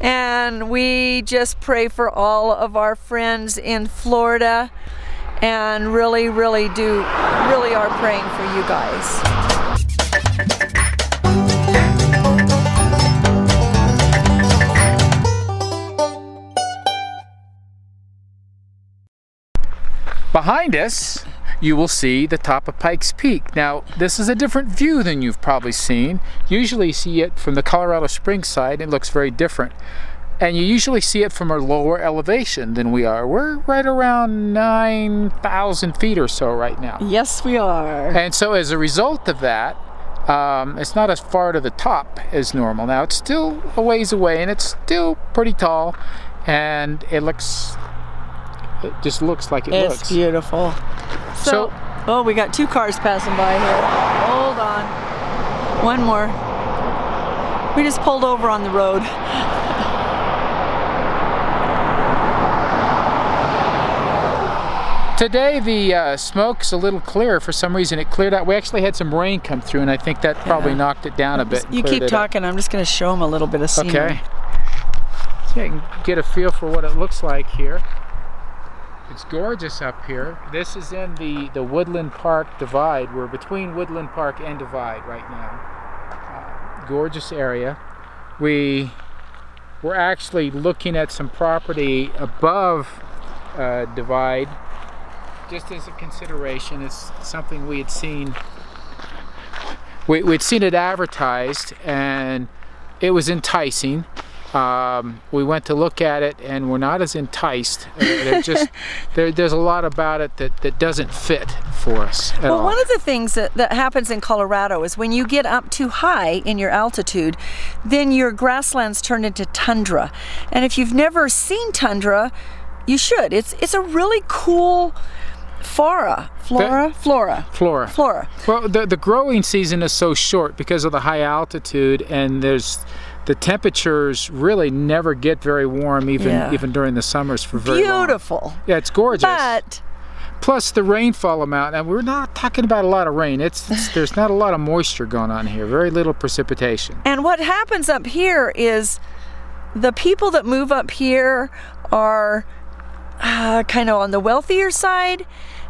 And we just pray for all of our friends in Florida and really, really do, really are praying for you guys. Behind us, you will see the top of Pikes Peak. Now, this is a different view than you've probably seen. Usually you see it from the Colorado Springs side, it looks very different. And you usually see it from a lower elevation than we are. We're right around 9,000 feet or so right now. Yes, we are. And so as a result of that, um, it's not as far to the top as normal. Now, it's still a ways away and it's still pretty tall and it looks, it just looks like it It's looks. beautiful. So, So- oh, we got two cars passing by here. Hold on. One more. We just pulled over on the road. Today the uh, smoke's a little clearer. For some reason, it cleared out. We actually had some rain come through, and I think that probably Yeah. knocked it down a bit. You keep it up. talking. I'm just going to show them a little bit of scenery. Okay. So you can get a feel for what it looks like here. It's gorgeous up here. This is in the, the Woodland Park Divide. We're between Woodland Park and Divide right now. Uh, gorgeous area. We we're actually looking at some property above uh, Divide just as a consideration. It's something we had seen we, we'd seen it advertised and it was enticing. Um, we went to look at it and we're not as enticed. Uh, just there, there's a lot about it that, that doesn't fit for us at Well, all. one of the things that, that happens in Colorado is when you get up too high in your altitude, then your grasslands turn into tundra. And if you've never seen tundra, you should. It's it's a really cool flora, flora, flora, Flora. flora. Well, the, the growing season is so short because of the high altitude, and there's the temperatures really never get very warm, even Yeah. even during the summers for very long. Beautiful. Yeah, it's gorgeous. But Plus the rainfall amount, and we're not talking about a lot of rain. It's, it's there's not a lot of moisture going on here. Very little precipitation. And what happens up here is the people that move up here are uh, kind of on the wealthier side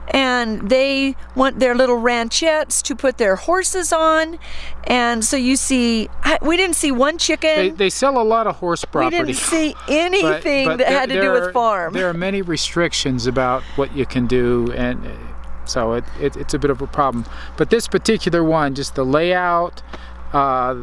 and they want their little ranchettes to put their horses on. And so you see, we didn't see one chicken. They, they sell a lot of horse property. we didn't see anything but that there- had to do with are- farm. There are many restrictions about what you can do, and uh, so it, it, it's a bit of a problem. But this particular one, just the layout, uh,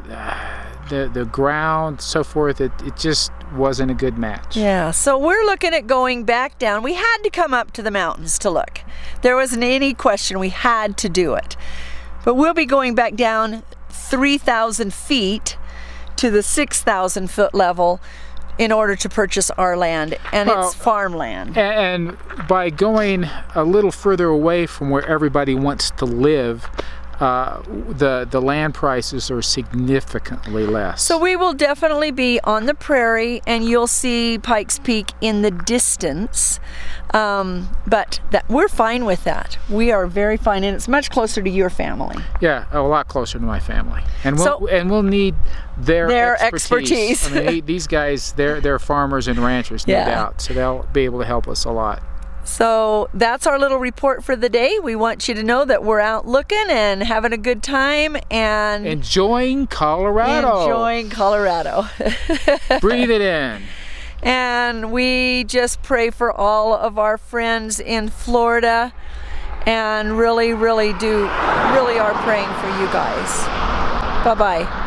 the the ground, so forth, it, it just wasn't a good match. Yeah, so we're looking at going back down. We had to come up to the mountains to look. There wasn't any question. We had to do it. But we'll be going back down 3,000 feet to the 6,000 foot level in order to purchase our land, and Well, it's farmland. And by going a little further away from where everybody wants to live, uh, the the land prices are significantly less. So we will definitely be on the prairie, and you'll see Pikes Peak in the distance. Um, but that we're fine with that. We are very fine, and it's much closer to your family. Yeah, a lot closer to my family, and we'll So- and we'll need their Their expertise. expertise. I mean, these guys, they're they're farmers and ranchers, no Yeah. doubt, so they'll be able to help us a lot. So that's our little report for the day. We want you to know that we're out looking and having a good time and Enjoying Colorado, enjoying Colorado. breathe it in. and we just pray for all of our friends in Florida and really, really do, really are praying for you guys. Bye bye.